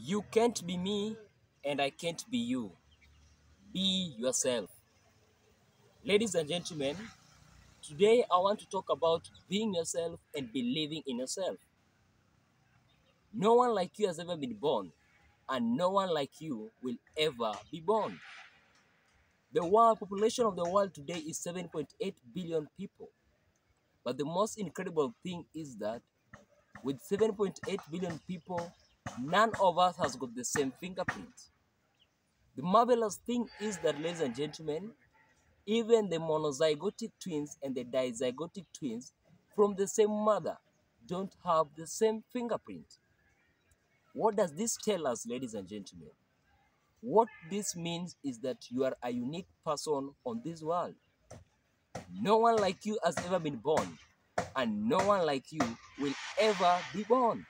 You can't be me, and I can't be you. Be yourself. Ladies and gentlemen, today I want to talk about being yourself and believing in yourself. No one like you has ever been born, and no one like you will ever be born. The world population of the world today is 7.8 billion people. But the most incredible thing is that with 7.8 billion people, none of us has got the same fingerprint. The marvelous thing is that, ladies and gentlemen, even the monozygotic twins and the dizygotic twins from the same mother don't have the same fingerprint. What does this tell us, ladies and gentlemen? What this means is that you are a unique person on this world. No one like you has ever been born, and no one like you will ever be born.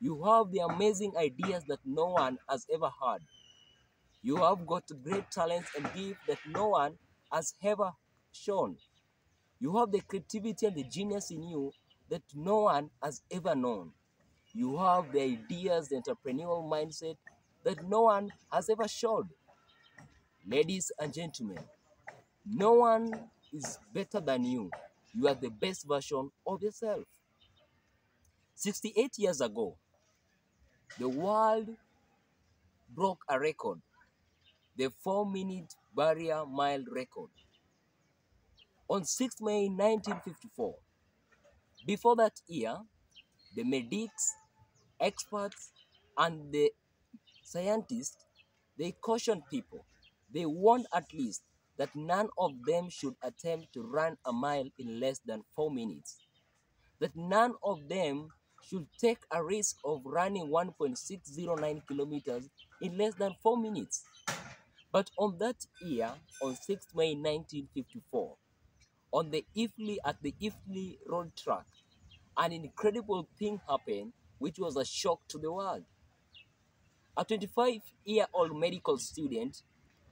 You have the amazing ideas that no one has ever had. You have got great talents and gifts that no one has ever shown. You have the creativity and the genius in you that no one has ever known. You have the ideas, the entrepreneurial mindset that no one has ever showed. Ladies and gentlemen, no one is better than you. You are the best version of yourself. 68 years ago, the world broke a record, the four minute barrier mile record, on 6 May 1954. Before that year, the medics, experts, and the scientists they cautioned people. They warned at least that none of them should attempt to run a mile in less than four minutes. That none of them should take a risk of running 1.609 kilometers in less than four minutes. But on that year, on 6 May 1954, on the Iffley at the Iffley road track, an incredible thing happened, which was a shock to the world. A 25 year old medical student,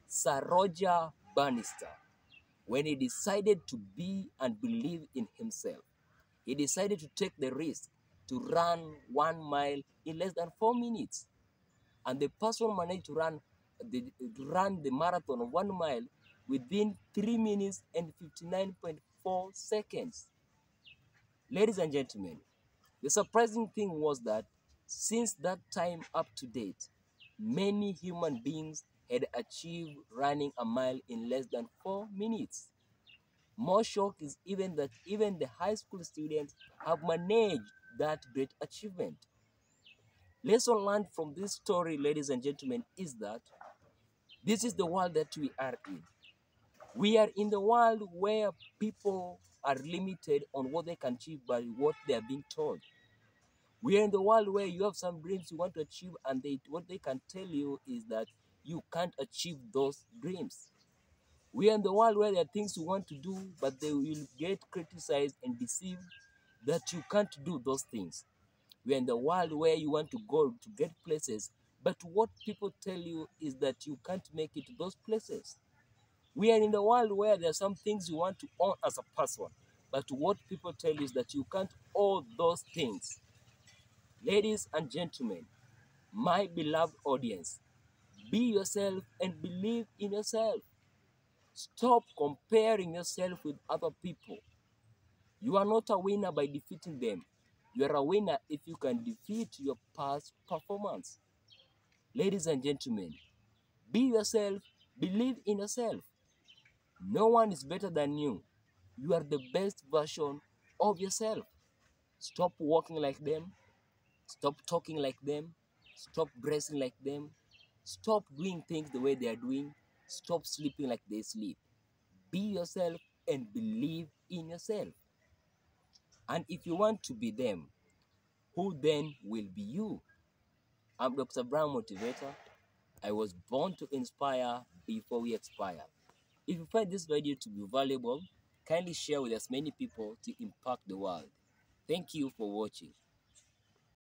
Sir Roger Bannister, when he decided to be and believe in himself, he decided to take the risk to run one mile in less than four minutes. And the person managed to run the, run the marathon of one mile within three minutes and 59.4 seconds. Ladies and gentlemen, the surprising thing was that since that time up to date, many human beings had achieved running a mile in less than four minutes. More shock is even that even the high school students have managed that great achievement. Lesson learned from this story, ladies and gentlemen, is that this is the world that we are in. We are in the world where people are limited on what they can achieve by what they are being told. We are in the world where you have some dreams you want to achieve, and they, what they can tell you is that you can't achieve those dreams. We are in the world where there are things you want to do, but they will get criticized and deceived that you can't do those things. We are in the world where you want to go to get places, but what people tell you is that you can't make it to those places. We are in the world where there are some things you want to own as a person, but what people tell you is that you can't own those things. Ladies and gentlemen, my beloved audience, be yourself and believe in yourself. Stop comparing yourself with other people. You are not a winner by defeating them. You are a winner if you can defeat your past performance. Ladies and gentlemen, be yourself, believe in yourself. No one is better than you. You are the best version of yourself. Stop walking like them. Stop talking like them. Stop dressing like them. Stop doing things the way they are doing. Stop sleeping like they sleep. Be yourself and believe in yourself. And if you want to be them, who then will be you? I'm Dr. Brian Motivator. I was born to inspire before we expire. If you find this video to be valuable, kindly share with as many people to impact the world. Thank you for watching.